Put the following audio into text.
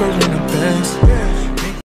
out in the Benz.